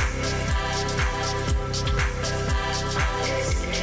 「ああすき!」